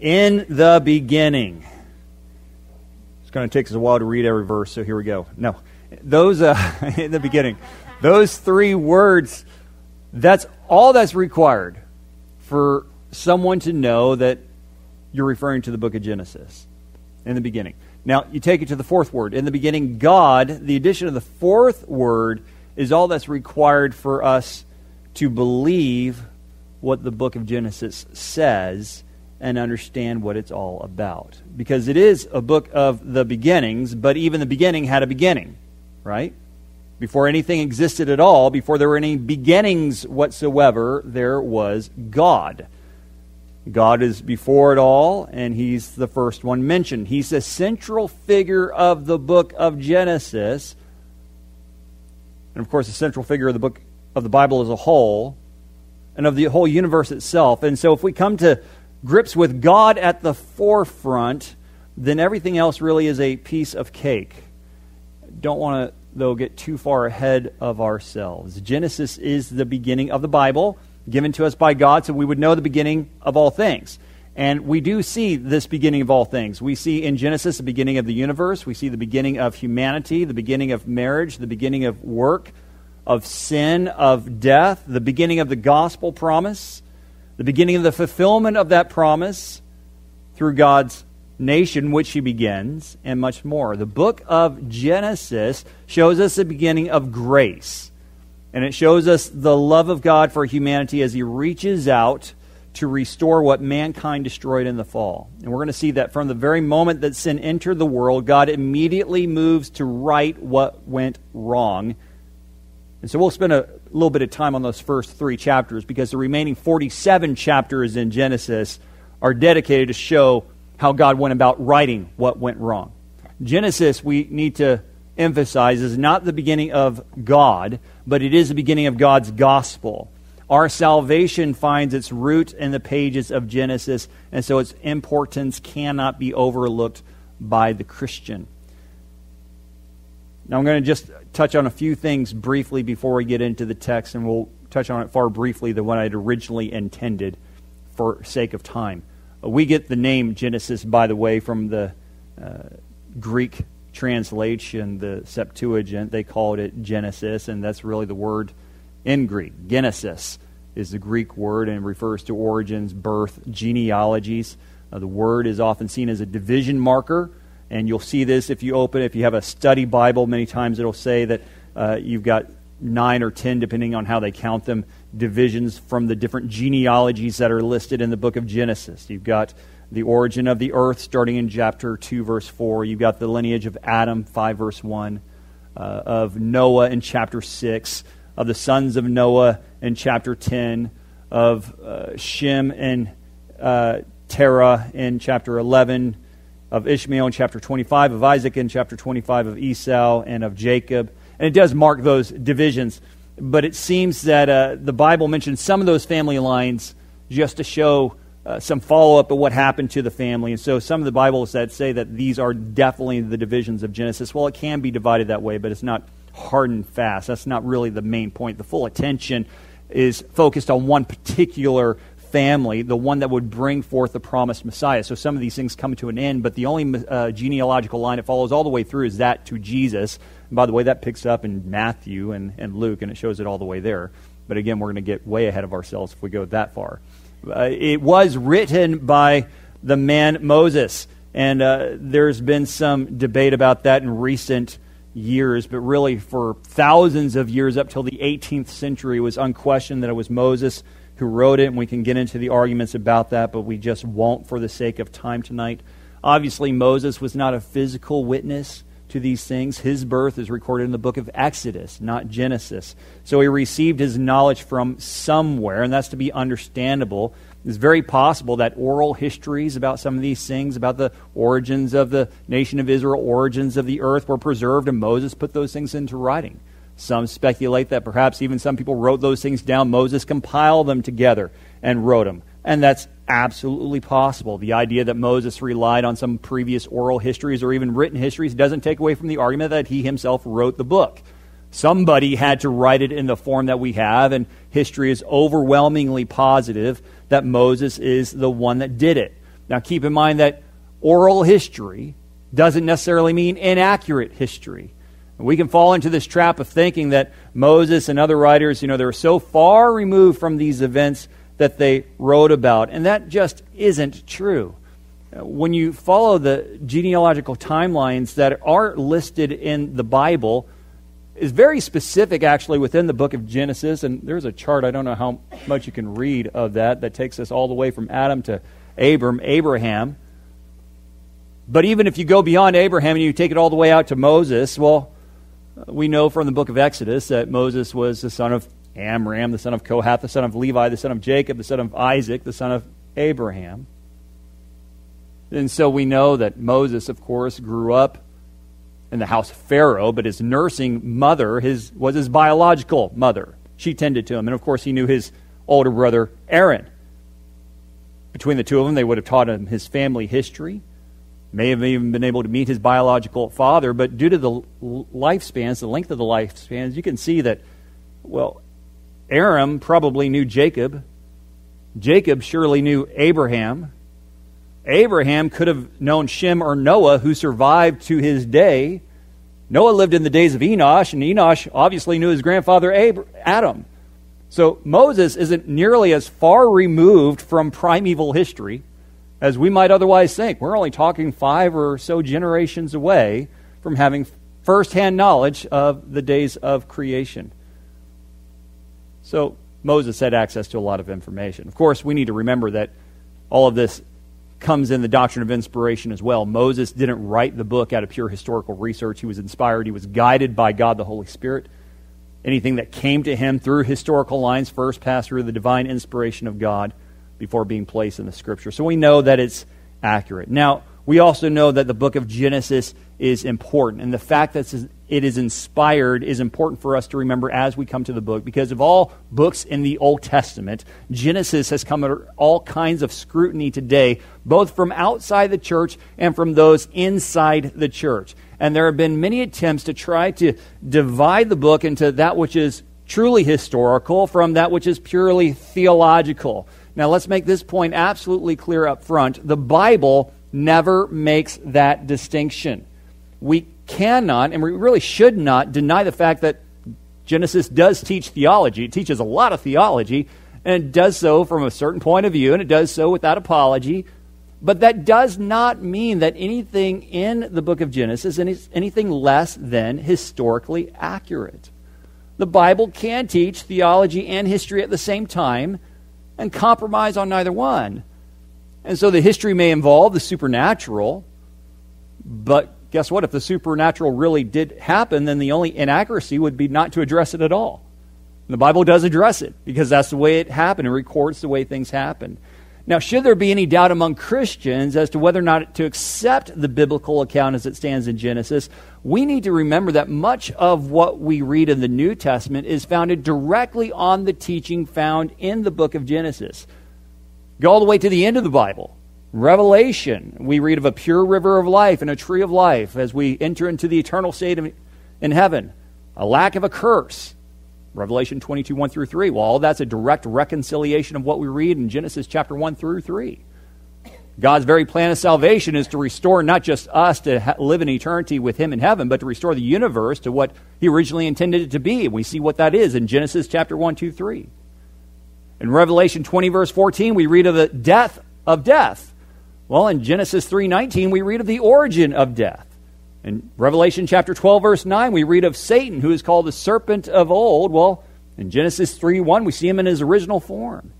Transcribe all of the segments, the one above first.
In the beginning. It's going to take us a while to read every verse, so here we go. No. Those, uh, in the beginning, those three words, that's all that's required for someone to know that you're referring to the book of Genesis in the beginning. Now, you take it to the fourth word. In the beginning, God, the addition of the fourth word is all that's required for us to believe what the book of Genesis says and understand what it's all about. Because it is a book of the beginnings, but even the beginning had a beginning, right? Before anything existed at all, before there were any beginnings whatsoever, there was God. God is before it all, and He's the first one mentioned. He's the central figure of the book of Genesis. And of course, the central figure of the book of the Bible as a whole, and of the whole universe itself. And so, if we come to grips with God at the forefront, then everything else really is a piece of cake. Don't want to, though, get too far ahead of ourselves. Genesis is the beginning of the Bible given to us by God so we would know the beginning of all things. And we do see this beginning of all things. We see in Genesis the beginning of the universe, we see the beginning of humanity, the beginning of marriage, the beginning of work, of sin, of death, the beginning of the gospel promise, the beginning of the fulfillment of that promise through God's nation, which he begins, and much more. The book of Genesis shows us the beginning of grace. And it shows us the love of God for humanity as he reaches out to restore what mankind destroyed in the fall. And we're going to see that from the very moment that sin entered the world, God immediately moves to right what went wrong. And so we'll spend a little bit of time on those first three chapters because the remaining 47 chapters in Genesis are dedicated to show how God went about righting what went wrong. Genesis, we need to emphasize, is not the beginning of God, but it is the beginning of God's gospel. Our salvation finds its root in the pages of Genesis, and so its importance cannot be overlooked by the Christian. Now, I'm going to just touch on a few things briefly before we get into the text, and we'll touch on it far briefly than what I'd originally intended for sake of time. We get the name Genesis, by the way, from the uh, Greek translation, the Septuagint, they called it Genesis, and that's really the word in Greek. Genesis is the Greek word and refers to origins, birth, genealogies. Uh, the word is often seen as a division marker, and you'll see this if you open, if you have a study Bible, many times it'll say that uh, you've got nine or ten, depending on how they count them, divisions from the different genealogies that are listed in the book of Genesis. You've got the origin of the earth, starting in chapter 2, verse 4. You've got the lineage of Adam, 5, verse 1, uh, of Noah in chapter 6, of the sons of Noah in chapter 10, of uh, Shem and uh, Terah in chapter 11, of Ishmael in chapter 25, of Isaac in chapter 25, of Esau, and of Jacob. And it does mark those divisions, but it seems that uh, the Bible mentions some of those family lines just to show uh, some follow up of what happened to the family. And so some of the Bibles that say that these are definitely the divisions of Genesis, well, it can be divided that way, but it's not hard and fast. That's not really the main point. The full attention is focused on one particular family, the one that would bring forth the promised Messiah. So some of these things come to an end, but the only uh, genealogical line it follows all the way through is that to Jesus. And by the way, that picks up in Matthew and, and Luke, and it shows it all the way there. But again, we're going to get way ahead of ourselves if we go that far. Uh, it was written by the man Moses. And uh, there's been some debate about that in recent years, but really for thousands of years up till the 18th century, it was unquestioned that it was Moses who wrote it, and we can get into the arguments about that, but we just won't for the sake of time tonight. Obviously, Moses was not a physical witness to these things. His birth is recorded in the book of Exodus, not Genesis. So he received his knowledge from somewhere, and that's to be understandable. It's very possible that oral histories about some of these things, about the origins of the nation of Israel, origins of the earth, were preserved, and Moses put those things into writing. Some speculate that perhaps even some people wrote those things down. Moses compiled them together and wrote them. And that's absolutely possible. The idea that Moses relied on some previous oral histories or even written histories doesn't take away from the argument that he himself wrote the book. Somebody had to write it in the form that we have, and history is overwhelmingly positive that Moses is the one that did it. Now, keep in mind that oral history doesn't necessarily mean inaccurate history. We can fall into this trap of thinking that Moses and other writers, you know, they were so far removed from these events that they wrote about. And that just isn't true. When you follow the genealogical timelines that are listed in the Bible, is very specific actually within the book of Genesis. And there's a chart, I don't know how much you can read of that, that takes us all the way from Adam to Abram, Abraham. But even if you go beyond Abraham and you take it all the way out to Moses, well, we know from the book of Exodus that Moses was the son of Amram, the son of Kohath, the son of Levi, the son of Jacob, the son of Isaac, the son of Abraham. And so we know that Moses, of course, grew up in the house of Pharaoh, but his nursing mother his, was his biological mother. She tended to him. And of course, he knew his older brother, Aaron. Between the two of them, they would have taught him his family history may have even been able to meet his biological father, but due to the lifespans, the length of the lifespans, you can see that, well, Aram probably knew Jacob. Jacob surely knew Abraham. Abraham could have known Shem or Noah, who survived to his day. Noah lived in the days of Enosh, and Enosh obviously knew his grandfather Adam. So Moses isn't nearly as far removed from primeval history as we might otherwise think. We're only talking five or so generations away from having firsthand knowledge of the days of creation. So Moses had access to a lot of information. Of course, we need to remember that all of this comes in the doctrine of inspiration as well. Moses didn't write the book out of pure historical research. He was inspired, he was guided by God the Holy Spirit. Anything that came to him through historical lines first passed through the divine inspiration of God before being placed in the scripture. So we know that it's accurate. Now, we also know that the book of Genesis is important. And the fact that it is inspired is important for us to remember as we come to the book because of all books in the Old Testament, Genesis has come under all kinds of scrutiny today, both from outside the church and from those inside the church. And there have been many attempts to try to divide the book into that which is truly historical from that which is purely theological. Now, let's make this point absolutely clear up front. The Bible never makes that distinction. We cannot, and we really should not, deny the fact that Genesis does teach theology. It teaches a lot of theology, and it does so from a certain point of view, and it does so without apology. But that does not mean that anything in the book of Genesis is anything less than historically accurate. The Bible can teach theology and history at the same time, and compromise on neither one. And so the history may involve the supernatural, but guess what? If the supernatural really did happen, then the only inaccuracy would be not to address it at all. And the Bible does address it because that's the way it happened. It records the way things happened. Now, should there be any doubt among Christians as to whether or not to accept the biblical account as it stands in Genesis, we need to remember that much of what we read in the New Testament is founded directly on the teaching found in the book of Genesis. Go all the way to the end of the Bible. Revelation, we read of a pure river of life and a tree of life as we enter into the eternal state in heaven, a lack of a curse Revelation 22, 1 through 3. Well, all that's a direct reconciliation of what we read in Genesis chapter 1 through 3. God's very plan of salvation is to restore not just us to ha- live in eternity with Him in heaven, but to restore the universe to what He originally intended it to be. And we see what that is in Genesis chapter 1, 2, 3. In Revelation 20, verse 14, we read of the death of death. Well, in Genesis 3:19, we read of the origin of death. In Revelation chapter 12, verse 9, we read of Satan, who is called the serpent of old. Well, in Genesis 3 1, we see him in his original form.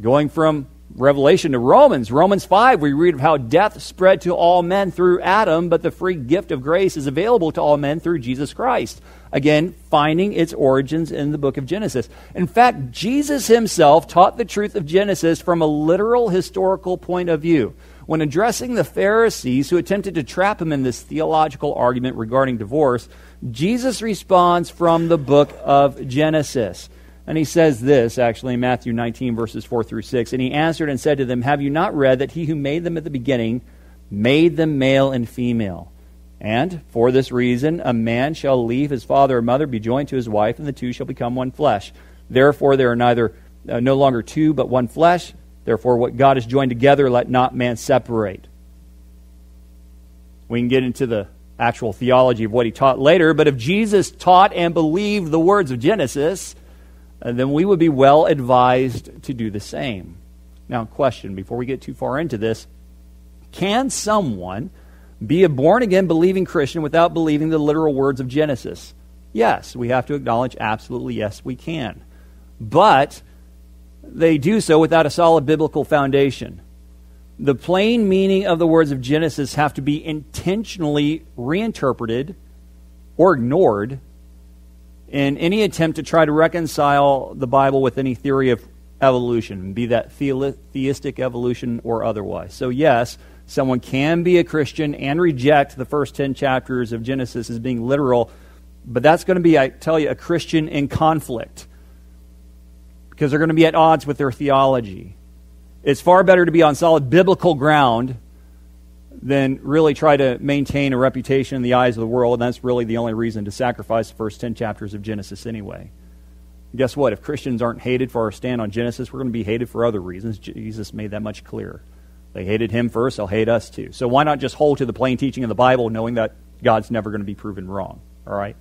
Going from Revelation to Romans, Romans 5, we read of how death spread to all men through Adam, but the free gift of grace is available to all men through Jesus Christ. Again, finding its origins in the book of Genesis. In fact, Jesus himself taught the truth of Genesis from a literal historical point of view when addressing the Pharisees who attempted to trap him in this theological argument regarding divorce, Jesus responds from the book of Genesis. And he says this, actually, in Matthew 19, verses 4 through 6. And he answered and said to them, Have you not read that he who made them at the beginning made them male and female? And for this reason, a man shall leave his father or mother, be joined to his wife, and the two shall become one flesh. Therefore, they are neither uh, no longer two, but one flesh. Therefore, what God has joined together, let not man separate. We can get into the actual theology of what he taught later, but if Jesus taught and believed the words of Genesis, uh, then we would be well advised to do the same. Now, question before we get too far into this can someone be a born again believing Christian without believing the literal words of Genesis? Yes, we have to acknowledge absolutely yes, we can. But they do so without a solid biblical foundation. The plain meaning of the words of Genesis have to be intentionally reinterpreted or ignored in any attempt to try to reconcile the Bible with any theory of evolution, be that theistic evolution or otherwise. So, yes, someone can be a Christian and reject the first 10 chapters of Genesis as being literal, but that's going to be, I tell you, a Christian in conflict because they're going to be at odds with their theology. It's far better to be on solid biblical ground than really try to maintain a reputation in the eyes of the world. And that's really the only reason to sacrifice the first 10 chapters of Genesis anyway. Guess what? If Christians aren't hated for our stand on Genesis, we're going to be hated for other reasons. Jesus made that much clear. They hated him first, they'll hate us too. So why not just hold to the plain teaching of the Bible, knowing that God's never going to be proven wrong? All right?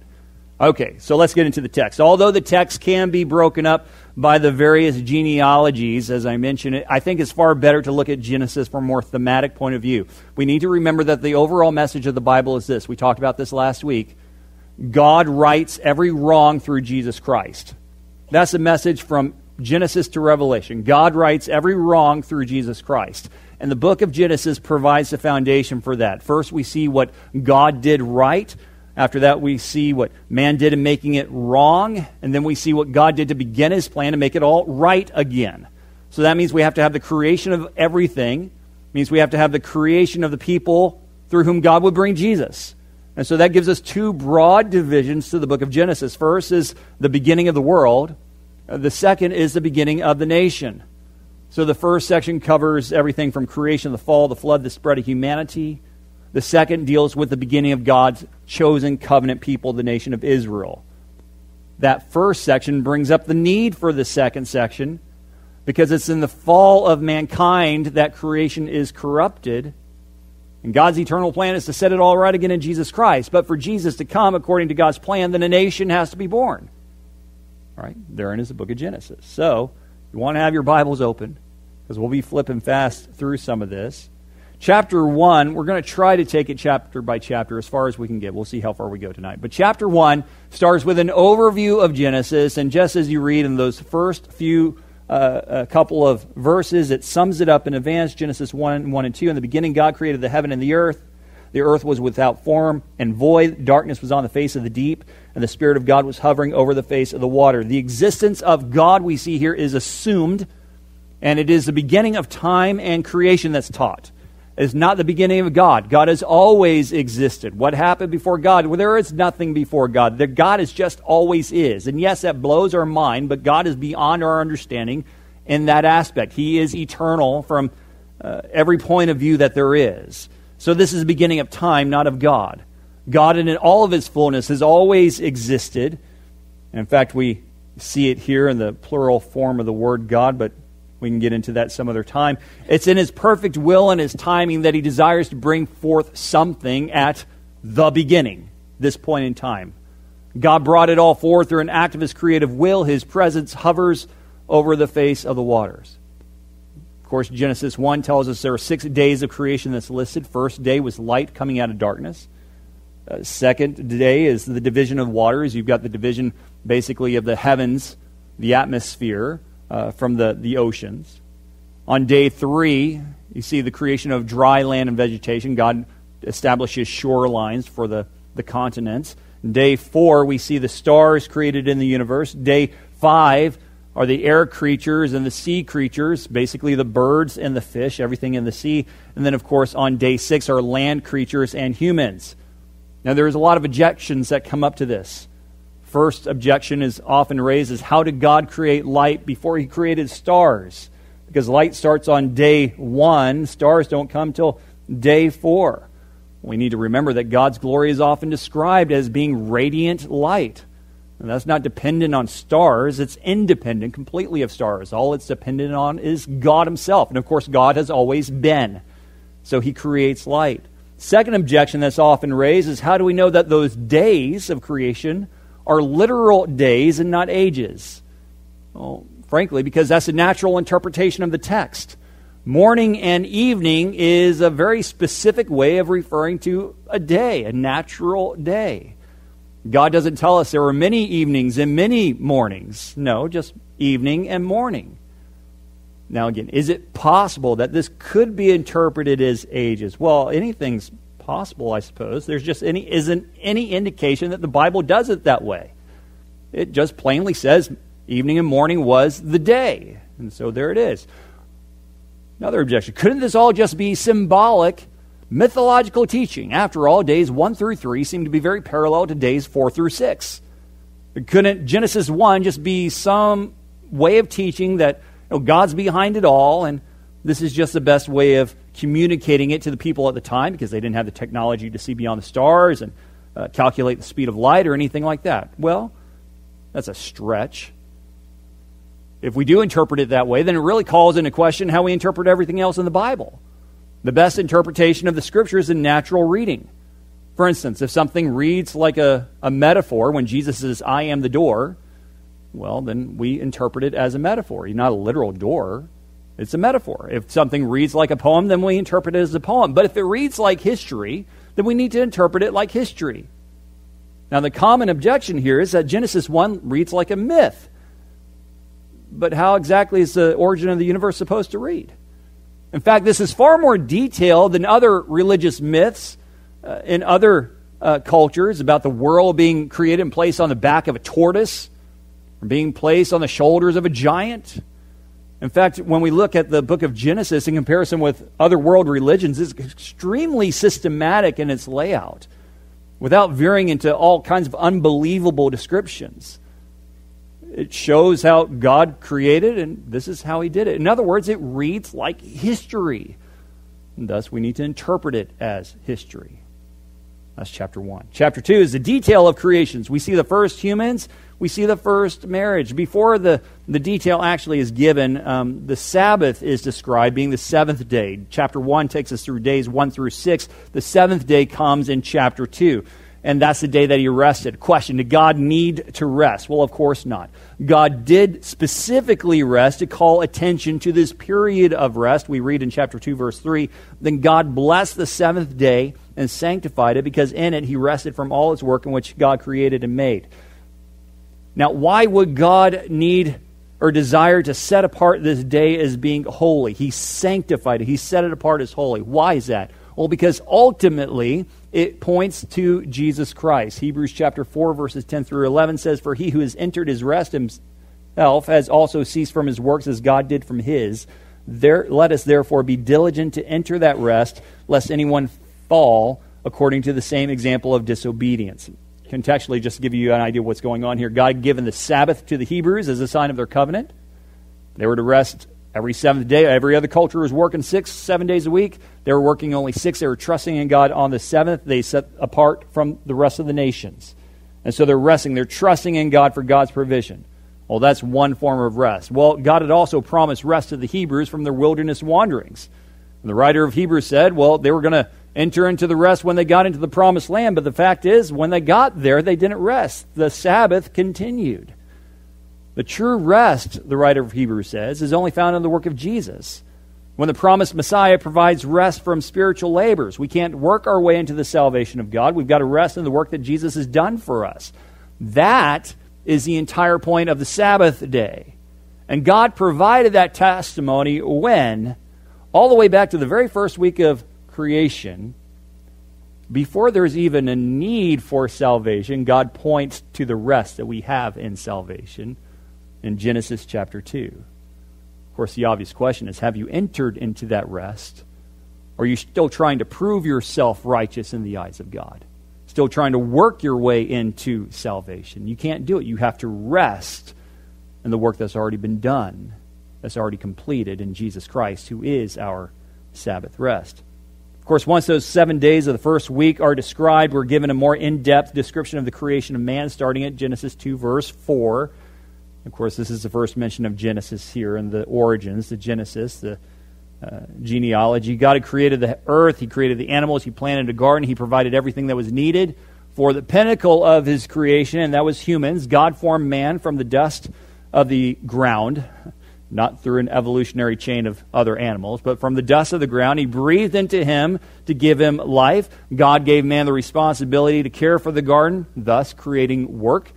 Okay, so let's get into the text. Although the text can be broken up by the various genealogies, as I mentioned, I think it's far better to look at Genesis from a more thematic point of view. We need to remember that the overall message of the Bible is this. We talked about this last week. God rights every wrong through Jesus Christ. That's the message from Genesis to Revelation. God rights every wrong through Jesus Christ. And the book of Genesis provides the foundation for that. First, we see what God did right after that, we see what man did in making it wrong, and then we see what God did to begin his plan to make it all right again. So that means we have to have the creation of everything, it means we have to have the creation of the people through whom God would bring Jesus. And so that gives us two broad divisions to the book of Genesis. First is the beginning of the world, uh, the second is the beginning of the nation. So the first section covers everything from creation, the fall, the flood, the spread of humanity. The second deals with the beginning of God's chosen covenant people, the nation of Israel. That first section brings up the need for the second section because it's in the fall of mankind that creation is corrupted. And God's eternal plan is to set it all right again in Jesus Christ. But for Jesus to come according to God's plan, then a nation has to be born. All right? Therein is the book of Genesis. So, you want to have your Bibles open because we'll be flipping fast through some of this. Chapter 1, we're going to try to take it chapter by chapter as far as we can get. We'll see how far we go tonight. But chapter 1 starts with an overview of Genesis, and just as you read in those first few uh, a couple of verses, it sums it up in advance Genesis 1, 1 and 2. In the beginning, God created the heaven and the earth. The earth was without form and void. Darkness was on the face of the deep, and the Spirit of God was hovering over the face of the water. The existence of God we see here is assumed, and it is the beginning of time and creation that's taught is not the beginning of God. God has always existed. What happened before God? Well, there is nothing before God. The God is just always is. And yes, that blows our mind, but God is beyond our understanding in that aspect. He is eternal from uh, every point of view that there is. So this is the beginning of time, not of God. God, in all of his fullness, has always existed. in fact, we see it here in the plural form of the word God, but we can get into that some other time. It's in His perfect will and His timing that He desires to bring forth something at the beginning, this point in time. God brought it all forth through an act of His creative will. His presence hovers over the face of the waters. Of course, Genesis 1 tells us there are six days of creation that's listed. First day was light coming out of darkness. Uh, second day is the division of waters. You've got the division basically of the heavens, the atmosphere uh, from the, the oceans. On day three, you see the creation of dry land and vegetation. God establishes shorelines for the, the continents. Day four, we see the stars created in the universe. Day five are the air creatures and the sea creatures, basically the birds and the fish, everything in the sea. And then, of course, on day six are land creatures and humans. Now, there's a lot of objections that come up to this first objection is often raised is how did God create light before he created stars? Because light starts on day one, stars don't come till day four. We need to remember that God's glory is often described as being radiant light. And that's not dependent on stars, it's independent completely of stars. All it's dependent on is God Himself. And of course, God has always been. So He creates light. Second objection that's often raised is how do we know that those days of creation are literal days and not ages? Well, frankly, because that's a natural interpretation of the text. Morning and evening is a very specific way of referring to a day, a natural day. God doesn't tell us there were many evenings and many mornings. No, just evening and morning. Now, again, is it possible that this could be interpreted as ages? Well, anything's possible, I suppose. There's just any isn't any indication that the Bible does it that way. It just plainly says evening and morning was the day. And so there it is. Another objection. Couldn't this all just be symbolic mythological teaching? After all, days 1 through 3 seem to be very parallel to days 4 through 6. Couldn't Genesis 1 just be some way of teaching that you know, God's behind it all and this is just the best way of communicating it to the people at the time because they didn't have the technology to see beyond the stars and uh, calculate the speed of light or anything like that? Well, that's a stretch. If we do interpret it that way, then it really calls into question how we interpret everything else in the Bible. The best interpretation of the scripture is in natural reading. For instance, if something reads like a, a metaphor when Jesus says, I am the door, well, then we interpret it as a metaphor. Not a literal door, it's a metaphor. If something reads like a poem, then we interpret it as a poem. But if it reads like history, then we need to interpret it like history. Now, the common objection here is that Genesis 1 reads like a myth but how exactly is the origin of the universe supposed to read? In fact, this is far more detailed than other religious myths uh, in other uh, cultures about the world being created and placed on the back of a tortoise or being placed on the shoulders of a giant. In fact, when we look at the book of Genesis in comparison with other world religions, it's extremely systematic in its layout without veering into all kinds of unbelievable descriptions. It shows how God created, and this is how He did it. In other words, it reads like history. And thus, we need to interpret it as history. That's chapter 1. Chapter 2 is the detail of creations. We see the first humans, we see the first marriage. Before the, the detail actually is given, um, the Sabbath is described being the seventh day. Chapter 1 takes us through days 1 through 6. The seventh day comes in chapter 2 and that's the day that he rested. Question Did God need to rest? Well, of course not. God did specifically rest to call attention to this period of rest. We read in chapter 2, verse 3 Then God blessed the seventh day and sanctified it because in it he rested from all his work in which God created and made. Now, why would God need or desire to set apart this day as being holy? He sanctified it, he set it apart as holy. Why is that? Well, because ultimately it points to Jesus Christ. Hebrews chapter 4, verses 10 through 11 says, For he who has entered his rest himself has also ceased from his works as God did from his. There, let us therefore be diligent to enter that rest, lest anyone fall according to the same example of disobedience. Contextually, just to give you an idea of what's going on here, God given the Sabbath to the Hebrews as a sign of their covenant. They were to rest every seventh day. Every other culture was working six, seven days a week. They were working only six. They were trusting in God on the seventh. They set apart from the rest of the nations. And so they're resting. They're trusting in God for God's provision. Well, that's one form of rest. Well, God had also promised rest to the Hebrews from their wilderness wanderings. And the writer of Hebrews said, well, they were going to enter into the rest when they got into the promised land. But the fact is, when they got there, they didn't rest. The Sabbath continued. The true rest, the writer of Hebrews says, is only found in the work of Jesus. When the promised Messiah provides rest from spiritual labors, we can't work our way into the salvation of God. We've got to rest in the work that Jesus has done for us. That is the entire point of the Sabbath day. And God provided that testimony when, all the way back to the very first week of creation, before there's even a need for salvation, God points to the rest that we have in salvation in Genesis chapter 2. Of course, the obvious question is have you entered into that rest? Or are you still trying to prove yourself righteous in the eyes of God? Still trying to work your way into salvation? You can't do it. You have to rest in the work that's already been done, that's already completed in Jesus Christ, who is our Sabbath rest. Of course, once those seven days of the first week are described, we're given a more in depth description of the creation of man, starting at Genesis 2, verse 4. Of course, this is the first mention of Genesis here in the origins, the Genesis, the uh, genealogy. God had created the earth, He created the animals, He planted a garden, He provided everything that was needed for the pinnacle of His creation, and that was humans. God formed man from the dust of the ground, not through an evolutionary chain of other animals, but from the dust of the ground. He breathed into him to give him life. God gave man the responsibility to care for the garden, thus creating work.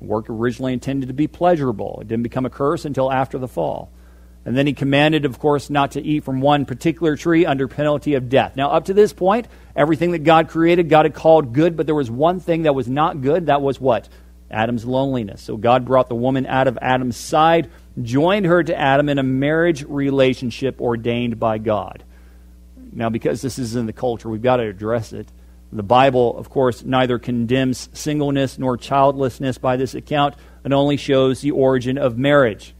Work originally intended to be pleasurable. It didn't become a curse until after the fall. And then he commanded, of course, not to eat from one particular tree under penalty of death. Now, up to this point, everything that God created, God had called good, but there was one thing that was not good. That was what? Adam's loneliness. So God brought the woman out of Adam's side, joined her to Adam in a marriage relationship ordained by God. Now, because this is in the culture, we've got to address it. The Bible, of course, neither condemns singleness nor childlessness by this account. It only shows the origin of marriage.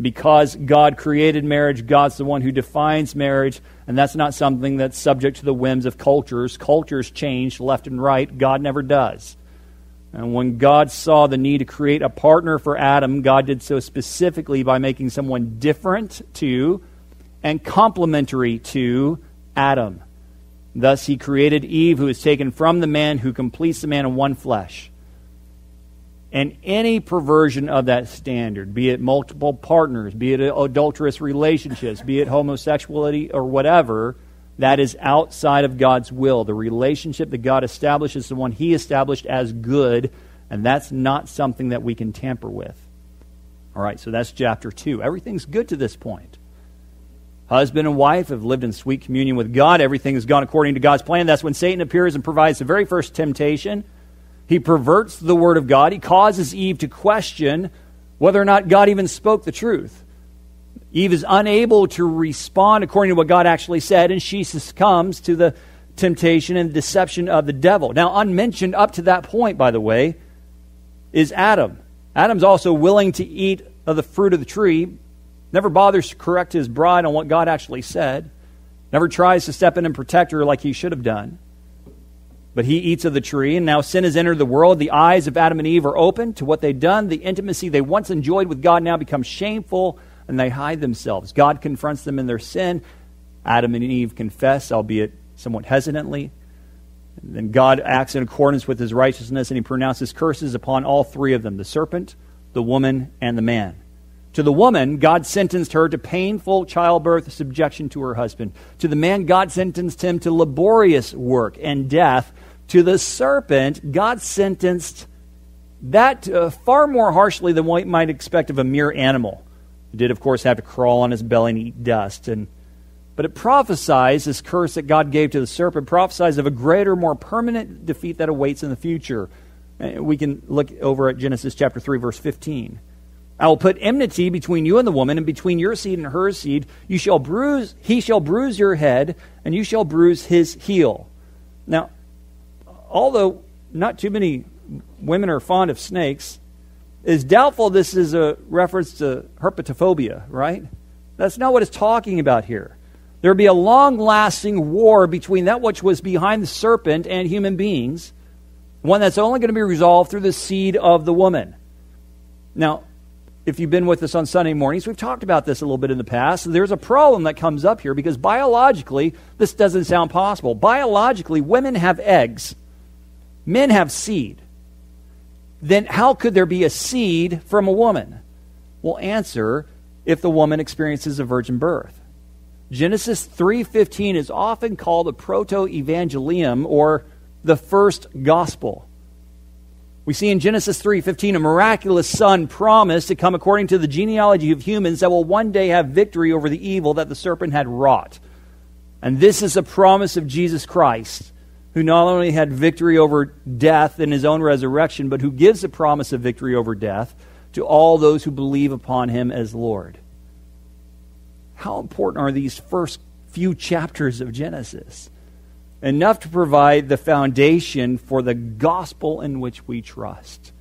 Because God created marriage, God's the one who defines marriage, and that's not something that's subject to the whims of cultures. Cultures change left and right, God never does. And when God saw the need to create a partner for Adam, God did so specifically by making someone different to and complementary to Adam. Thus, he created Eve, who is taken from the man, who completes the man in one flesh. And any perversion of that standard, be it multiple partners, be it adulterous relationships, be it homosexuality or whatever, that is outside of God's will. The relationship that God establishes is the one He established as good, and that's not something that we can tamper with. All right, so that's chapter 2. Everything's good to this point. Husband and wife have lived in sweet communion with God. Everything has gone according to God's plan. That's when Satan appears and provides the very first temptation. He perverts the word of God. He causes Eve to question whether or not God even spoke the truth. Eve is unable to respond according to what God actually said, and she succumbs to the temptation and deception of the devil. Now, unmentioned up to that point, by the way, is Adam. Adam's also willing to eat of the fruit of the tree, never bothers to correct his bride on what God actually said, never tries to step in and protect her like he should have done. But he eats of the tree, and now sin has entered the world. The eyes of Adam and Eve are open to what they've done. The intimacy they once enjoyed with God now becomes shameful, and they hide themselves. God confronts them in their sin. Adam and Eve confess, albeit somewhat hesitantly. And then God acts in accordance with his righteousness, and he pronounces curses upon all three of them the serpent, the woman, and the man. To the woman, God sentenced her to painful childbirth, subjection to her husband. To the man, God sentenced him to laborious work and death. To the serpent, God sentenced that uh, far more harshly than you might expect of a mere animal. He did, of course, have to crawl on his belly and eat dust. And, but it prophesies, this curse that God gave to the serpent, prophesies of a greater, more permanent defeat that awaits in the future. Uh, we can look over at Genesis chapter 3, verse 15. I will put enmity between you and the woman, and between your seed and her seed. You shall bruise, he shall bruise your head, and you shall bruise his heel. Now, although not too many women are fond of snakes, it's doubtful this is a reference to herpetophobia, right? That's not what it's talking about here. There will be a long lasting war between that which was behind the serpent and human beings, one that's only going to be resolved through the seed of the woman. Now, if you've been with us on Sunday mornings, we've talked about this a little bit in the past. There's a problem that comes up here because biologically, this doesn't sound possible. Biologically, women have eggs, men have seed. Then how could there be a seed from a woman? Well, answer if the woman experiences a virgin birth. Genesis 3:15 is often called a proto-evangelium or the first gospel. We see in Genesis 3:15 a miraculous son promised to come according to the genealogy of humans that will one day have victory over the evil that the serpent had wrought. And this is a promise of Jesus Christ, who not only had victory over death in his own resurrection, but who gives the promise of victory over death to all those who believe upon him as Lord. How important are these first few chapters of Genesis? Enough to provide the foundation for the gospel in which we trust.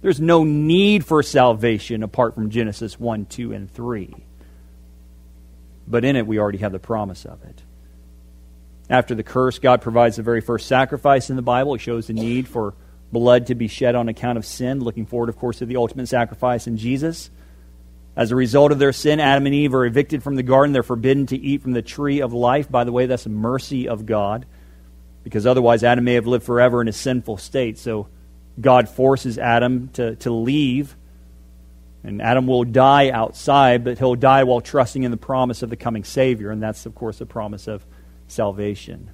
There's no need for salvation apart from Genesis 1, 2, and 3. But in it, we already have the promise of it. After the curse, God provides the very first sacrifice in the Bible. He shows the need for blood to be shed on account of sin, looking forward, of course, to the ultimate sacrifice in Jesus. As a result of their sin, Adam and Eve are evicted from the garden. They're forbidden to eat from the tree of life. By the way, that's a mercy of God, because otherwise Adam may have lived forever in a sinful state. So God forces Adam to, to leave, and Adam will die outside, but he'll die while trusting in the promise of the coming Savior, and that's, of course, the promise of salvation.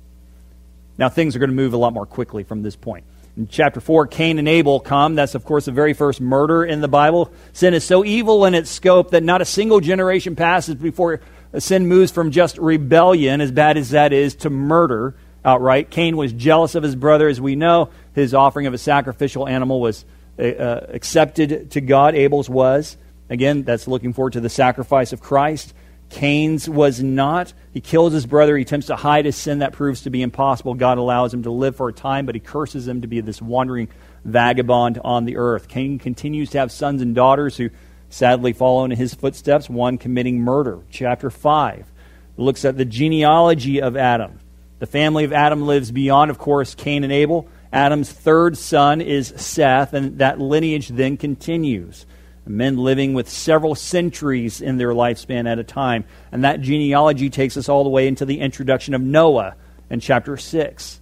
Now, things are going to move a lot more quickly from this point. In chapter 4, Cain and Abel come. That's, of course, the very first murder in the Bible. Sin is so evil in its scope that not a single generation passes before sin moves from just rebellion, as bad as that is, to murder outright. Cain was jealous of his brother, as we know. His offering of a sacrificial animal was uh, uh accepted to God. Abel's was. Again, that's looking forward to the sacrifice of Christ. Cain's was not. He kills his brother. He attempts to hide his sin. That proves to be impossible. God allows him to live for a time, but he curses him to be this wandering vagabond on the earth. Cain continues to have sons and daughters who sadly follow in his footsteps, one committing murder. Chapter 5 looks at the genealogy of Adam. The family of Adam lives beyond, of course, Cain and Abel. Adam's third son is Seth, and that lineage then continues men living with several centuries in their lifespan at a time. And that genealogy takes us all the way into the introduction of Noah in chapter 6.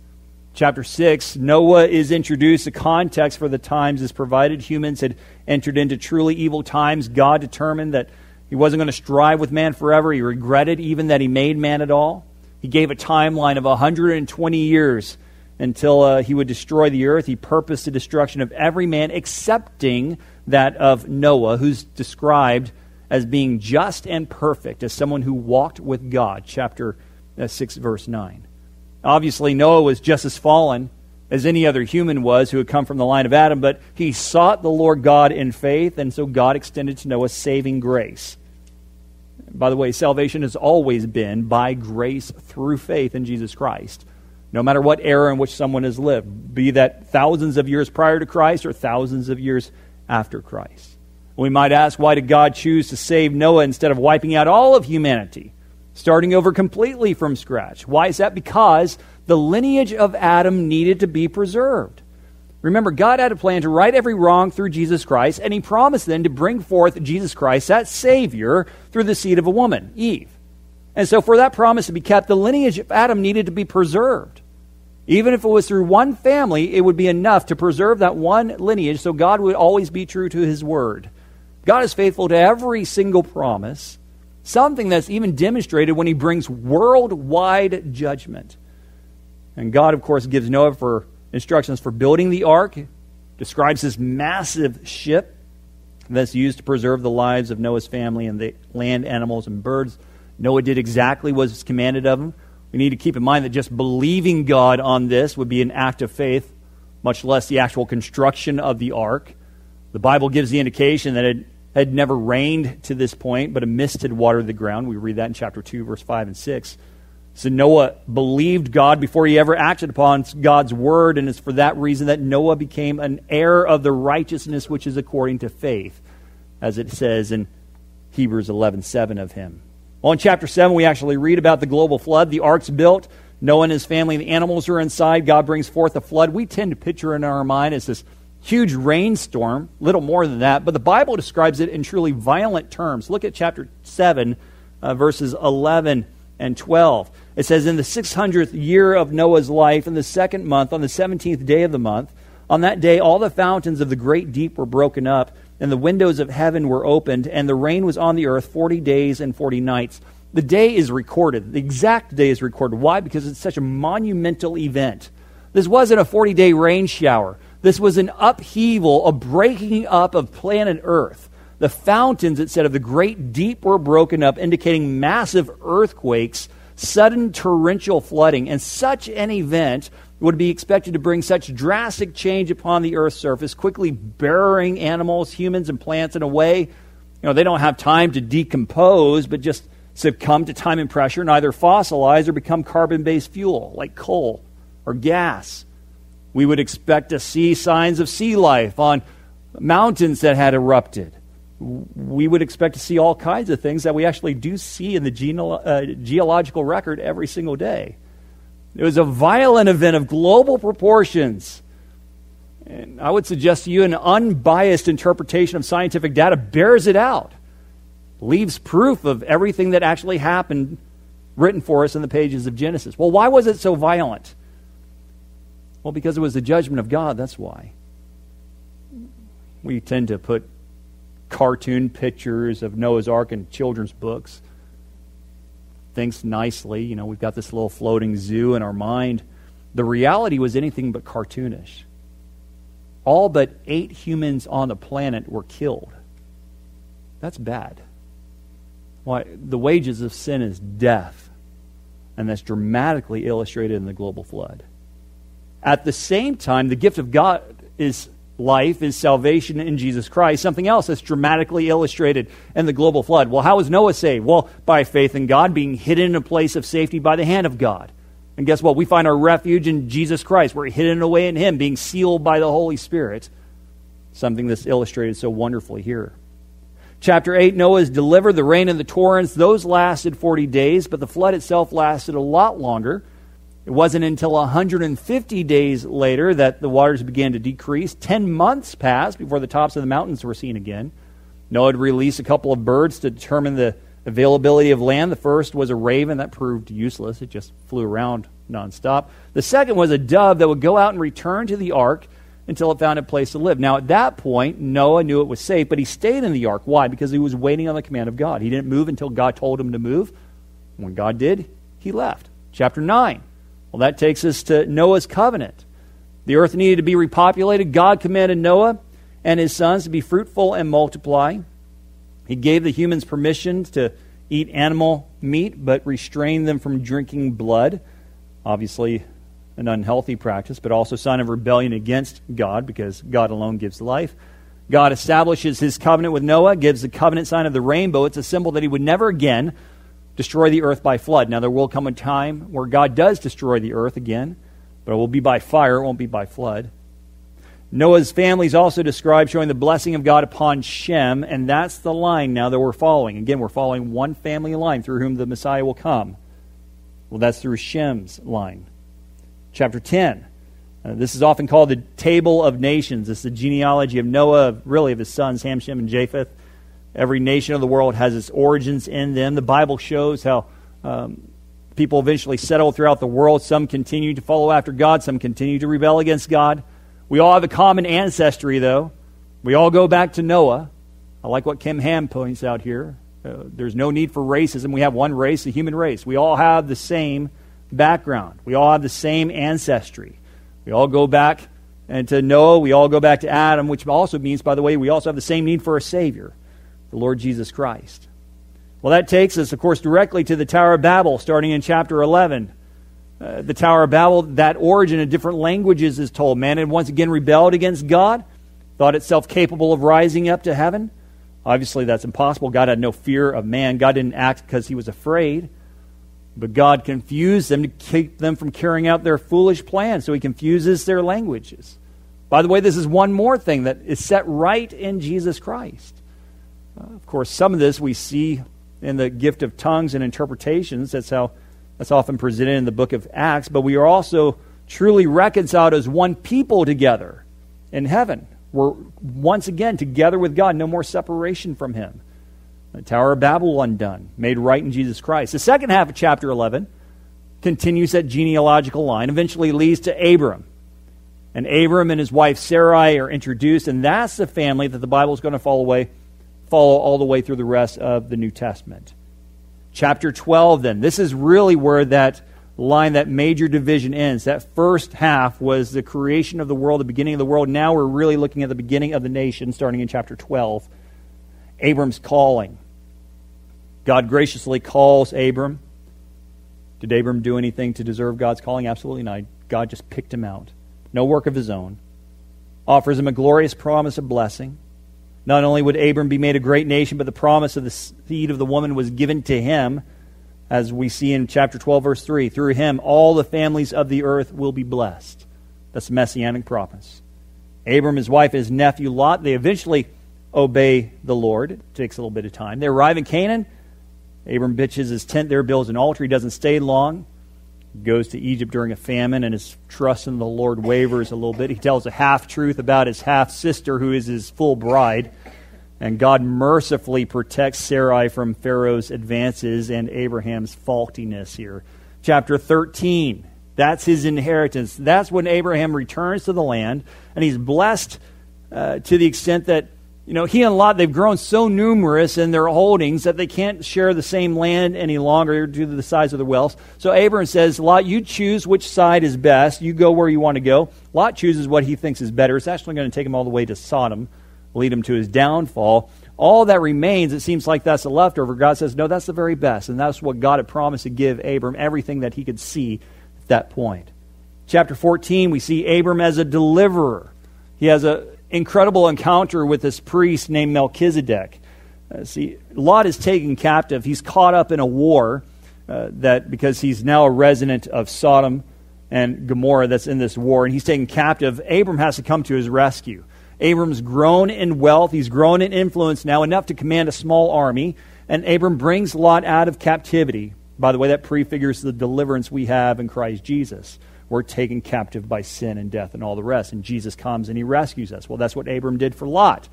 Chapter 6, Noah is introduced. The context for the times is provided. Humans had entered into truly evil times. God determined that he wasn't going to strive with man forever. He regretted even that he made man at all. He gave a timeline of 120 years until uh, he would destroy the earth. He purposed the destruction of every man excepting that of Noah, who's described as being just and perfect, as someone who walked with God, chapter uh, 6, verse 9. Obviously, Noah was just as fallen as any other human was who had come from the line of Adam, but he sought the Lord God in faith, and so God extended to Noah saving grace. By the way, salvation has always been by grace through faith in Jesus Christ, no matter what era in which someone has lived, be that thousands of years prior to Christ or thousands of years after Christ. We might ask, why did God choose to save Noah instead of wiping out all of humanity, starting over completely from scratch? Why is that? Because the lineage of Adam needed to be preserved. Remember, God had a plan to right every wrong through Jesus Christ, and He promised then to bring forth Jesus Christ, that Savior, through the seed of a woman, Eve. And so, for that promise to be kept, the lineage of Adam needed to be preserved. Even if it was through one family, it would be enough to preserve that one lineage so God would always be true to his word. God is faithful to every single promise, something that's even demonstrated when he brings worldwide judgment. And God, of course, gives Noah for instructions for building the ark, describes this massive ship that's used to preserve the lives of Noah's family and the land animals and birds. Noah did exactly what was commanded of him. We need to keep in mind that just believing God on this would be an act of faith, much less the actual construction of the ark. The Bible gives the indication that it had never rained to this point, but a mist had watered the ground. We read that in chapter 2, verse 5 and 6. So Noah believed God before he ever acted upon God's word, and it's for that reason that Noah became an heir of the righteousness which is according to faith, as it says in Hebrews 11:7 of him. Well, in chapter 7, we actually read about the global flood. The ark's built. Noah and his family and the animals are inside. God brings forth a flood. We tend to picture in our mind as this huge rainstorm, little more than that, but the Bible describes it in truly violent terms. Look at chapter 7, uh, verses 11 and 12. It says, In the 600th year of Noah's life, in the second month, on the 17th day of the month, on that day all the fountains of the great deep were broken up and the windows of heaven were opened, and the rain was on the earth 40 days and 40 nights. The day is recorded. The exact day is recorded. Why? Because it's such a monumental event. This wasn't a 40 day rain shower. This was an upheaval, a breaking up of planet Earth. The fountains, it said, of the great deep were broken up, indicating massive earthquakes, sudden torrential flooding. And such an event would be expected to bring such drastic change upon the earth's surface, quickly burying animals, humans, and plants in a way, you know, they don't have time to decompose, but just succumb to time and pressure and either fossilize or become carbon based fuel, like coal or gas. We would expect to see signs of sea life on mountains that had erupted. We would expect to see all kinds of things that we actually do see in the uh, geological record every single day. It was a violent event of global proportions. And I would suggest to you an unbiased interpretation of scientific data bears it out, leaves proof of everything that actually happened written for us in the pages of Genesis. Well, why was it so violent? Well, because it was the judgment of God, that's why. We tend to put cartoon pictures of Noah's Ark in children's books. Thinks nicely, you know, we've got this little floating zoo in our mind. The reality was anything but cartoonish. All but eight humans on the planet were killed. That's bad. Why, the wages of sin is death. And that's dramatically illustrated in the global flood. At the same time, the gift of God is life, is salvation in Jesus Christ. Something else that's dramatically illustrated in the global flood. Well, how was Noah saved? Well, by faith in God, being hidden in a place of safety by the hand of God. And guess what? We find our refuge in Jesus Christ. We're hidden away in Him, being sealed by the Holy Spirit. Something that's illustrated so wonderfully here. Chapter 8 Noah is delivered, the rain and the torrents, those lasted 40 days, but the flood itself lasted a lot longer. It wasn't until 150 days later that the waters began to decrease. Ten months passed before the tops of the mountains were seen again. Noah had released a couple of birds to determine the availability of land. The first was a raven that proved useless, it just flew around nonstop. The second was a dove that would go out and return to the ark until it found a place to live. Now, at that point, Noah knew it was safe, but he stayed in the ark. Why? Because he was waiting on the command of God. He didn't move until God told him to move. When God did, he left. Chapter 9. Well, that takes us to Noah's covenant. The earth needed to be repopulated. God commanded Noah and his sons to be fruitful and multiply. He gave the humans permission to eat animal meat, but restrained them from drinking blood. Obviously, an unhealthy practice, but also sign of rebellion against God because God alone gives life. God establishes his covenant with Noah, gives the covenant sign of the rainbow. It's a symbol that he would never again destroy the earth by flood. Now, there will come a time where God does destroy the earth again, but it will be by fire, it won't be by flood. Noah's family is also described showing the blessing of God upon Shem, and that's the line now that we're following. Again, we're following one family line through whom the Messiah will come. Well, that's through Shem's line. Chapter 10. Uh, this is often called the Table of Nations. It's the genealogy of Noah, really of his sons, Ham, Shem, and Japheth. Every nation of the world has its origins in them. The Bible shows how um, people eventually settle throughout the world. Some continue to follow after God, some continue to rebel against God. We all have a common ancestry, though. We all go back to Noah. I like what Ken Ham points out here. Uh, there's no need for racism. We have one race, the human race. We all have the same background. We all have the same ancestry. We all go back and to Noah. We all go back to Adam, which also means, by the way, we also have the same need for a Savior the Lord Jesus Christ. Well, that takes us, of course, directly to the Tower of Babel, starting in chapter 11. Uh, the Tower of Babel, that origin in different languages is told. Man had once again rebelled against God, thought itself capable of rising up to heaven. Obviously, that's impossible. God had no fear of man. God didn't act because he was afraid. But God confused them to keep them from carrying out their foolish plan. So he confuses their languages. By the way, this is one more thing that is set right in Jesus Christ. Uh, of course, some of this we see in the gift of tongues and interpretations. That's how that's often presented in the book of Acts. But we are also truly reconciled as one people together in heaven. We're once again together with God, no more separation from Him. The Tower of Babel undone, made right in Jesus Christ. The second half of chapter 11 continues that genealogical line, eventually leads to Abram. And Abram and his wife Sarai are introduced, and that's the family that the Bible is going to fall away follow all the way through the rest of the New Testament. Chapter 12, then. This is really where that line, that major division ends. That first half was the creation of the world, the beginning of the world. Now we're really looking at the beginning of the nation, starting in chapter 12. Abram's calling. God graciously calls Abram. Did Abram do anything to deserve God's calling? Absolutely not. God just picked him out. No work of his own. Offers him a glorious promise of blessing. Not only would Abram be made a great nation, but the promise of the seed of the woman was given to him, as we see in chapter 12, verse 3. Through him, all the families of the earth will be blessed. That's the messianic promise. Abram, his wife, his nephew Lot, they eventually obey the Lord. It takes a little bit of time. They arrive in Canaan. Abram pitches his tent there, builds an altar. He doesn't stay long. Goes to Egypt during a famine and his trust in the Lord wavers a little bit. He tells a half truth about his half sister, who is his full bride. And God mercifully protects Sarai from Pharaoh's advances and Abraham's faultiness here. Chapter 13. That's his inheritance. That's when Abraham returns to the land, and he's blessed uh, to the extent that you know, he and Lot, they've grown so numerous in their holdings that they can't share the same land any longer due to the size of their wealth. So Abram says, Lot, you choose which side is best. You go where you want to go. Lot chooses what he thinks is better. It's actually going to take him all the way to Sodom, lead him to his downfall. All that remains, it seems like that's a leftover. God says, no, that's the very best. And that's what God had promised to give Abram, everything that he could see at that point. Chapter 14, we see Abram as a deliverer. He has a incredible encounter with this priest named Melchizedek. Uh, see, Lot is taken captive. He's caught up in a war uh, that because he's now a resident of Sodom and Gomorrah that's in this war, and he's taken captive. Abram has to come to his rescue. Abram's grown in wealth. He's grown in influence now, enough to command a small army. And Abram brings Lot out of captivity. By the way, that prefigures the deliverance we have in Christ Jesus we're taken captive by sin and death and all the rest. And Jesus comes and he rescues us. Well, that's what Abram did for Lot.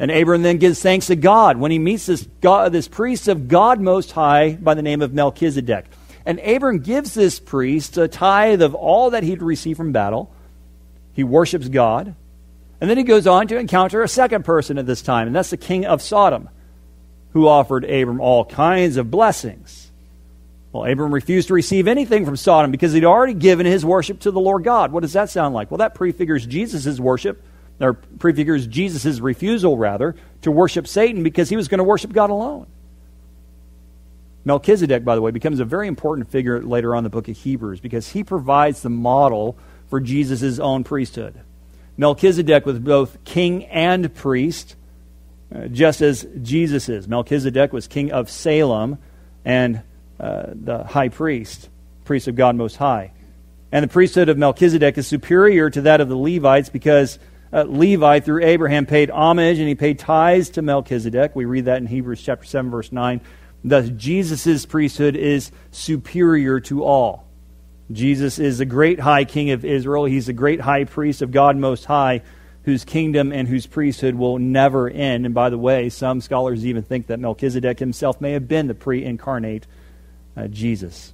And Abram then gives thanks to God when he meets this, God, this priest of God Most High by the name of Melchizedek. And Abram gives this priest a tithe of all that he'd received from battle. He worships God. And then he goes on to encounter a second person at this time, and that's the king of Sodom, who offered Abram all kinds of blessings. Well, Abram refused to receive anything from Sodom because he'd already given his worship to the Lord God. What does that sound like? Well, that prefigures Jesus' worship, or prefigures Jesus' refusal, rather, to worship Satan because he was going to worship God alone. Melchizedek, by the way, becomes a very important figure later on in the book of Hebrews because he provides the model for Jesus' own priesthood. Melchizedek was both king and priest, uh, just as Jesus is. Melchizedek was king of Salem and uh, the high priest, priest of God Most High. And the priesthood of Melchizedek is superior to that of the Levites because uh, Levi, through Abraham, paid homage and he paid tithes to Melchizedek. We read that in Hebrews chapter 7, verse 9. Thus, Jesus' priesthood is superior to all. Jesus is the great high king of Israel. He's the great high priest of God Most High, whose kingdom and whose priesthood will never end. And by the way, some scholars even think that Melchizedek himself may have been the pre incarnate uh, Jesus.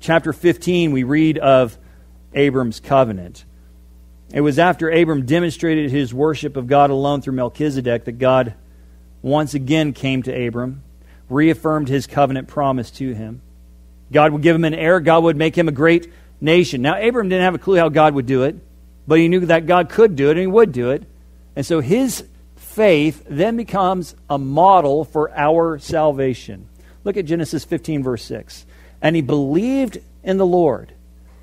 Chapter 15, we read of Abram's covenant. It was after Abram demonstrated his worship of God alone through Melchizedek that God once again came to Abram, reaffirmed his covenant promise to him. God would give him an heir, God would make him a great nation. Now, Abram didn't have a clue how God would do it, but he knew that God could do it and he would do it. And so his faith then becomes a model for our salvation. Look at Genesis 15, verse 6. And he believed in the Lord,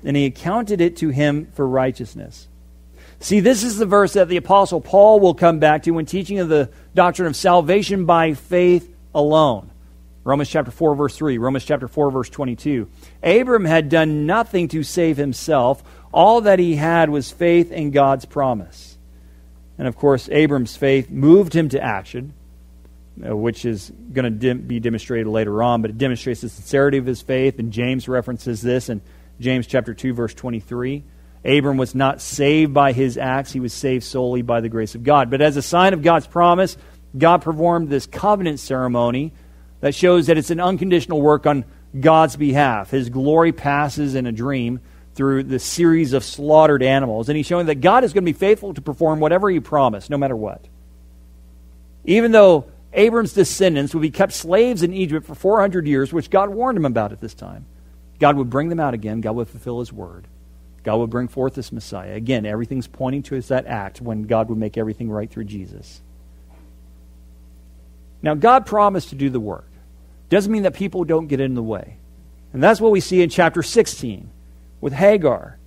and he accounted it to him for righteousness. See, this is the verse that the Apostle Paul will come back to when teaching of the doctrine of salvation by faith alone. Romans chapter 4, verse 3, Romans chapter 4, verse 22. Abram had done nothing to save himself. All that he had was faith in God's promise. And of course, Abram's faith moved him to action. Uh, which is going to dim- be demonstrated later on, but it demonstrates the sincerity of his faith. And James references this in James chapter 2, verse 23. Abram was not saved by his acts, he was saved solely by the grace of God. But as a sign of God's promise, God performed this covenant ceremony that shows that it's an unconditional work on God's behalf. His glory passes in a dream through the series of slaughtered animals. And he's showing that God is going to be faithful to perform whatever he promised, no matter what. Even though Abram's descendants would be kept slaves in Egypt for 400 years, which God warned him about at this time. God would bring them out again. God would fulfill his word. God would bring forth this Messiah. Again, everything's pointing to that act when God would make everything right through Jesus. Now, God promised to do the work. Doesn't mean that people don't get in the way. And that's what we see in chapter 16 with Hagar.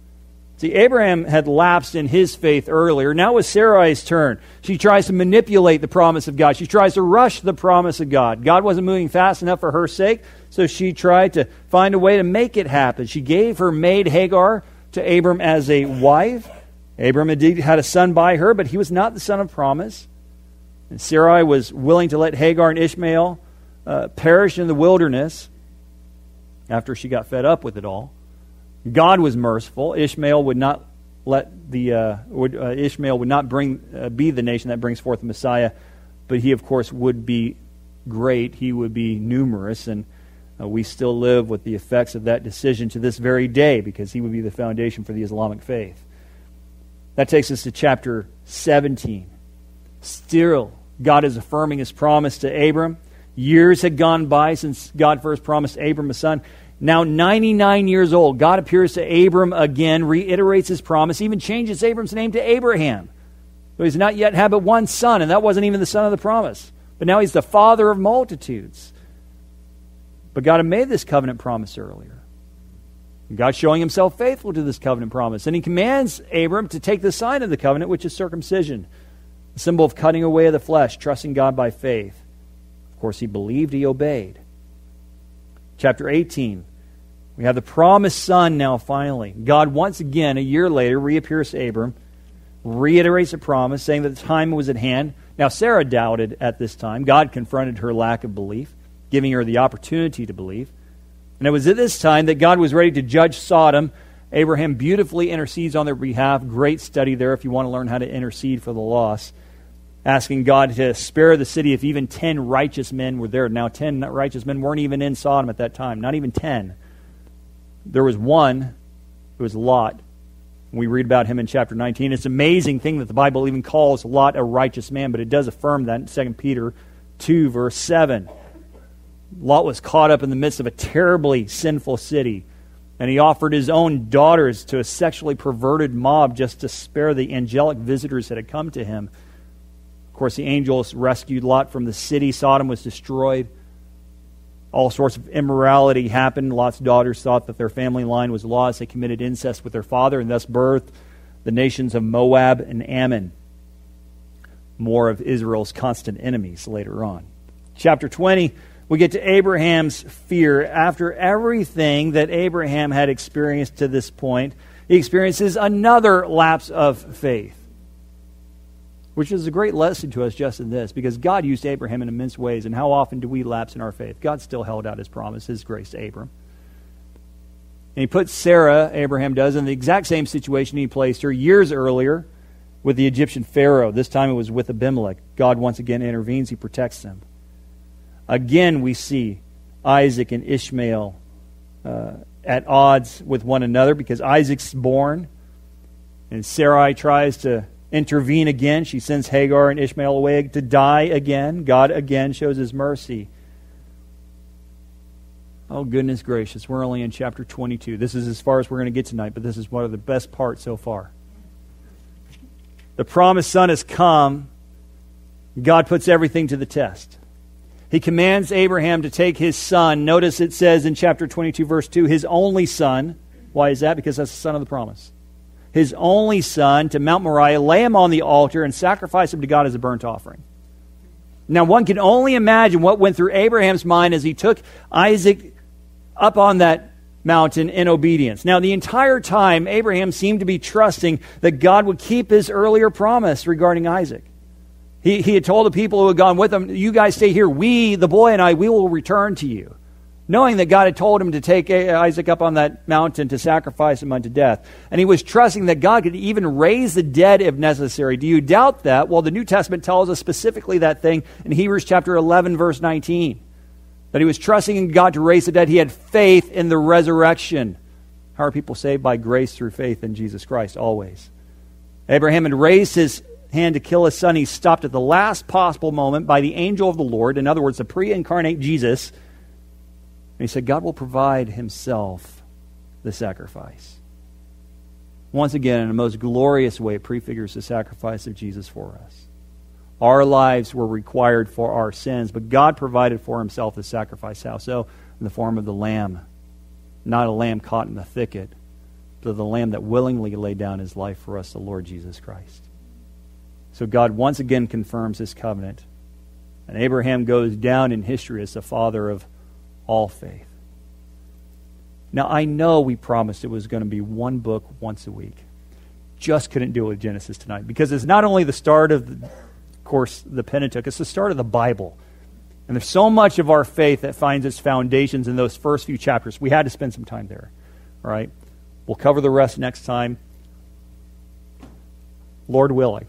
See, Abraham had lapsed in his faith earlier. Now it's Sarai's turn. She tries to manipulate the promise of God. She tries to rush the promise of God. God wasn't moving fast enough for her sake, so she tried to find a way to make it happen. She gave her maid Hagar to Abram as a wife. Abram indeed had a son by her, but he was not the son of promise. And Sarai was willing to let Hagar and Ishmael uh, perish in the wilderness after she got fed up with it all. God was merciful. Ishmael would not let the uh, would, uh, Ishmael would not bring uh, be the nation that brings forth the Messiah, but he of course would be great. He would be numerous, and uh, we still live with the effects of that decision to this very day because he would be the foundation for the Islamic faith. That takes us to chapter 17. Still, God is affirming his promise to Abram. Years had gone by since God first promised Abram a son. Now, 99 years old, God appears to Abram again, reiterates his promise, even changes Abram's name to Abraham. Though he's not yet had but one son, and that wasn't even the son of the promise. But now he's the father of multitudes. But God had made this covenant promise earlier. God showing himself faithful to this covenant promise. And he commands Abram to take the sign of the covenant, which is circumcision, a symbol of cutting away of the flesh, trusting God by faith. Of course, he believed, he obeyed. Chapter 18. We have the promised son now, finally. God, once again, a year later, reappears to Abram, reiterates a promise, saying that the time was at hand. Now, Sarah doubted at this time. God confronted her lack of belief, giving her the opportunity to believe. And it was at this time that God was ready to judge Sodom. Abraham beautifully intercedes on their behalf. Great study there if you want to learn how to intercede for the lost. Asking God to spare the city if even 10 righteous men were there. Now, 10 righteous men weren't even in Sodom at that time, not even 10. There was one, it was Lot. We read about him in chapter 19. It's an amazing thing that the Bible even calls Lot a righteous man, but it does affirm that in 2 Peter 2, verse 7. Lot was caught up in the midst of a terribly sinful city, and he offered his own daughters to a sexually perverted mob just to spare the angelic visitors that had come to him. Of course, the angels rescued Lot from the city. Sodom was destroyed. All sorts of immorality happened. Lot's daughters thought that their family line was lost. They committed incest with their father and thus birthed the nations of Moab and Ammon, more of Israel's constant enemies later on. Chapter 20 we get to Abraham's fear. After everything that Abraham had experienced to this point, he experiences another lapse of faith, which is a great lesson to us just in this, because God used Abraham in immense ways. And how often do we lapse in our faith? God still held out his promise, his grace to Abram. And he puts Sarah, Abraham does, in the exact same situation he placed her years earlier with the Egyptian Pharaoh. This time it was with Abimelech. God once again intervenes, he protects them. Again, we see Isaac and Ishmael uh, at odds with one another because Isaac's born, and Sarai tries to intervene again. She sends Hagar and Ishmael away to die again. God again shows his mercy. Oh, goodness gracious. We're only in chapter 22. This is as far as we're going to get tonight, but this is one of the best parts so far. The promised son has come. God puts everything to the test. He commands Abraham to take his son. Notice it says in chapter 22, verse 2, his only son. Why is that? Because that's the son of the promise. His only son to Mount Moriah, lay him on the altar, and sacrifice him to God as a burnt offering. Now, one can only imagine what went through Abraham's mind as he took Isaac up on that mountain in obedience. Now, the entire time, Abraham seemed to be trusting that God would keep his earlier promise regarding Isaac. He, he had told the people who had gone with him, You guys stay here. We, the boy and I, we will return to you. Knowing that God had told him to take Isaac up on that mountain to sacrifice him unto death. And he was trusting that God could even raise the dead if necessary. Do you doubt that? Well, the New Testament tells us specifically that thing in Hebrews chapter 11, verse 19. That he was trusting in God to raise the dead. He had faith in the resurrection. How are people saved? By grace through faith in Jesus Christ, always. Abraham had raised his hand to kill his son, he stopped at the last possible moment by the angel of the Lord, in other words, the pre incarnate Jesus. And he said, God will provide himself the sacrifice. Once again, in a most glorious way, it prefigures the sacrifice of Jesus for us. Our lives were required for our sins, but God provided for himself the sacrifice. How so? In the form of the lamb. Not a lamb caught in the thicket, but the lamb that willingly laid down his life for us, the Lord Jesus Christ. So God once again confirms his covenant. And Abraham goes down in history as the father of all faith. Now, I know we promised it was going to be one book once a week. Just couldn't do it with Genesis tonight because it's not only the start of, the, of course, the Pentateuch, it's the start of the Bible. And there's so much of our faith that finds its foundations in those first few chapters. We had to spend some time there, right? We'll cover the rest next time. Lord willing.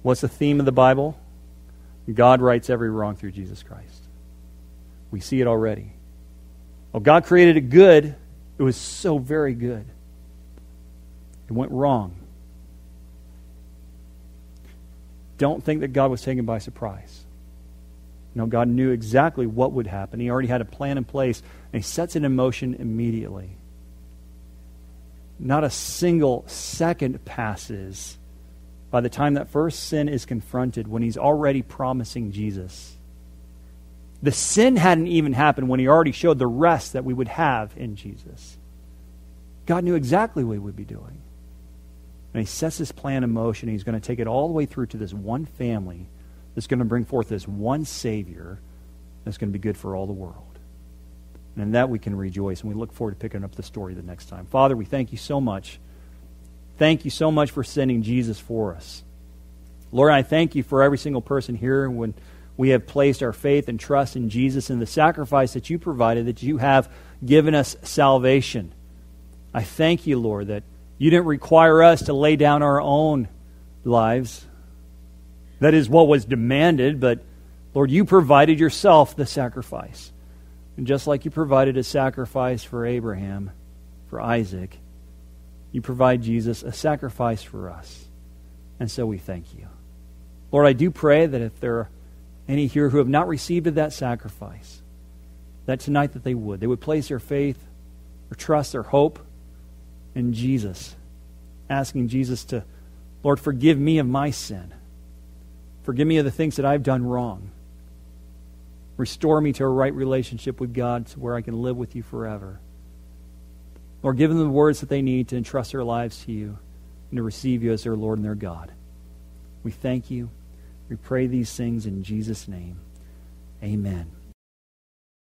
What's the theme of the Bible? God rights every wrong through Jesus Christ. We see it already. Well, God created it good. It was so very good. It went wrong. Don't think that God was taken by surprise. No, God knew exactly what would happen. He already had a plan in place, and He sets it in motion immediately. Not a single second passes by the time that first sin is confronted when He's already promising Jesus. The sin hadn't even happened when He already showed the rest that we would have in Jesus. God knew exactly what He would be doing. And He sets His plan in motion. He's going to take it all the way through to this one family that's going to bring forth this one Savior that's going to be good for all the world. And in that we can rejoice, and we look forward to picking up the story the next time. Father, we thank you so much. Thank you so much for sending Jesus for us. Lord, I thank you for every single person here when we have placed our faith and trust in Jesus and the sacrifice that you provided, that you have given us salvation. I thank you, Lord, that you didn't require us to lay down our own lives, that is what was demanded, but Lord, you provided yourself the sacrifice. And just like you provided a sacrifice for Abraham, for Isaac, you provide Jesus a sacrifice for us. And so we thank you. Lord, I do pray that if there are any here who have not received that sacrifice, that tonight that they would. They would place their faith, their trust, their hope in Jesus, asking Jesus to, Lord, forgive me of my sin. Forgive me of the things that I've done wrong. Restore me to a right relationship with God to where I can live with you forever. Lord, give them the words that they need to entrust their lives to you and to receive you as their Lord and their God. We thank you. We pray these things in Jesus' name. Amen.